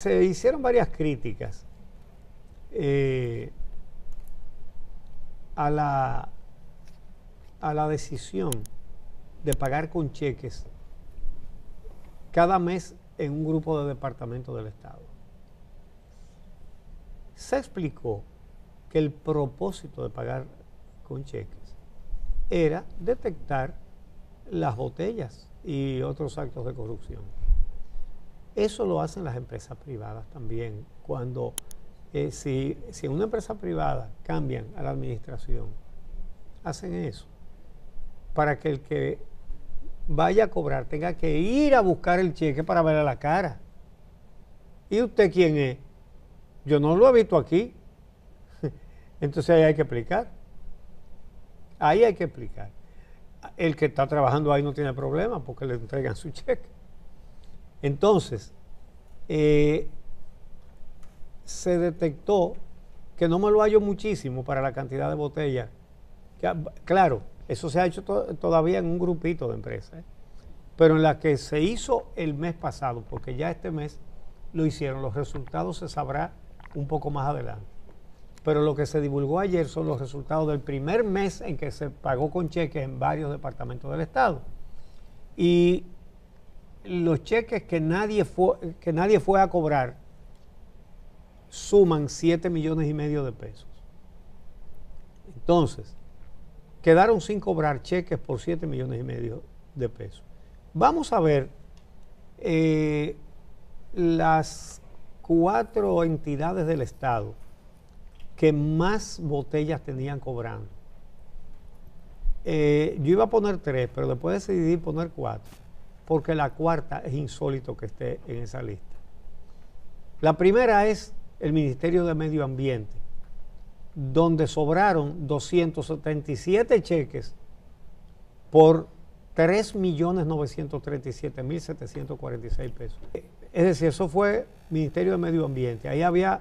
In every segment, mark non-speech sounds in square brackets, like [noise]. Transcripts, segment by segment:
Se hicieron varias críticas eh, a, la, a la decisión de pagar con cheques cada mes en un grupo de departamentos del Estado. Se explicó que el propósito de pagar con cheques era detectar las botellas y otros actos de corrupción. Eso lo hacen las empresas privadas también. Cuando eh, si, si en una empresa privada cambian a la administración, hacen eso. Para que el que vaya a cobrar tenga que ir a buscar el cheque para verle la cara. ¿Y usted quién es? Yo no lo he visto aquí. [laughs] Entonces ahí hay que explicar. Ahí hay que explicar. El que está trabajando ahí no tiene problema porque le entregan su cheque. Entonces, eh, se detectó que no me lo hallo muchísimo para la cantidad de botellas. claro, eso se ha hecho todavía en un grupito de empresas, ¿eh? pero en la que se hizo el mes pasado, porque ya este mes lo hicieron, los resultados se sabrá un poco más adelante. Pero lo que se divulgó ayer son los resultados del primer mes en que se pagó con cheques en varios departamentos del Estado. Y los cheques que nadie fue, que nadie fue a cobrar suman 7 millones y medio de pesos. Entonces, quedaron sin cobrar cheques por 7 millones y medio de pesos. Vamos a ver eh, las cuatro entidades del Estado que más botellas tenían cobrando. Eh, yo iba a poner tres, pero después decidí poner cuatro porque la cuarta es insólito que esté en esa lista. La primera es el Ministerio de Medio Ambiente, donde sobraron 277 cheques por 3.937.746 pesos. Es decir, eso fue Ministerio de Medio Ambiente. Ahí había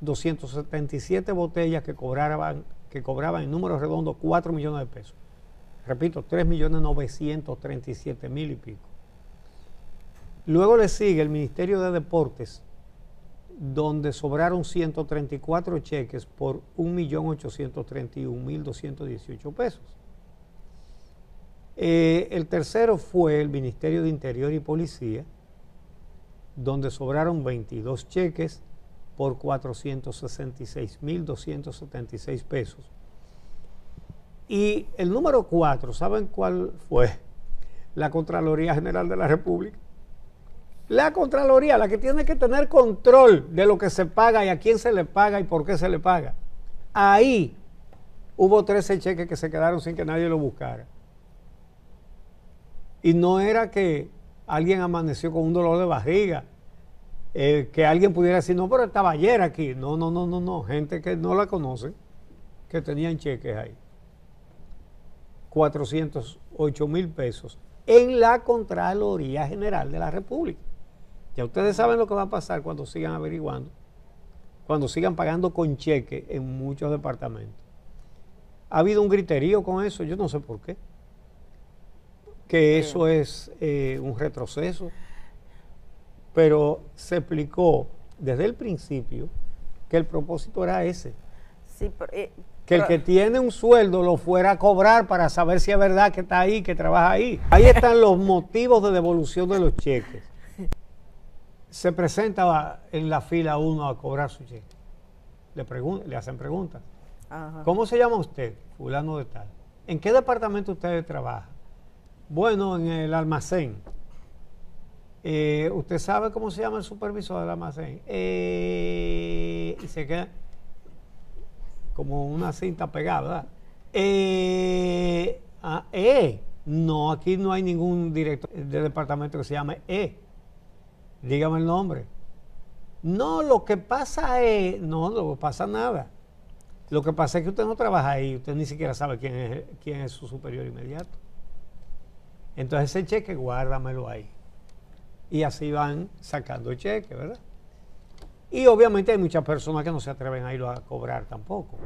277 botellas que cobraban, que cobraban en números redondos 4 millones de pesos. Repito, 3.937.000 y pico. Luego le sigue el Ministerio de Deportes, donde sobraron 134 cheques por 1.831.218 pesos. Eh, el tercero fue el Ministerio de Interior y Policía, donde sobraron 22 cheques por 466.276 pesos. Y el número 4, ¿saben cuál fue? La Contraloría General de la República la Contraloría, la que tiene que tener control de lo que se paga y a quién se le paga y por qué se le paga. Ahí hubo 13 cheques que se quedaron sin que nadie lo buscara. Y no era que alguien amaneció con un dolor de barriga, eh, que alguien pudiera decir, no, pero estaba ayer aquí. No, no, no, no, no. Gente que no la conoce, que tenían cheques ahí. 408 mil pesos en la Contraloría General de la República. Ya ustedes saben lo que va a pasar cuando sigan averiguando, cuando sigan pagando con cheque en muchos departamentos. Ha habido un griterío con eso, yo no sé por qué. Que eso es eh, un retroceso. Pero se explicó desde el principio que el propósito era ese. Eh, que el que tiene un sueldo lo fuera a cobrar para saber si es verdad que está ahí, que trabaja ahí. Ahí están los motivos de devolución de los cheques se presenta en la fila uno a cobrar su cheque. Le, le hacen preguntas. ¿Cómo se llama usted? Fulano de tal. ¿En qué departamento usted trabaja? Bueno, en el almacén. Eh, ¿Usted sabe cómo se llama el supervisor del almacén? Eh, y se queda como una cinta pegada. Eh, ah, eh, no, aquí no hay ningún director de departamento que se llame E. Dígame el nombre. No, lo que pasa es, no, no pasa nada. Lo que pasa es que usted no trabaja ahí, usted ni siquiera sabe quién es, quién es su superior inmediato. Entonces ese cheque, guárdamelo ahí. Y así van sacando cheque, ¿verdad? Y obviamente hay muchas personas que no se atreven a irlo a cobrar tampoco.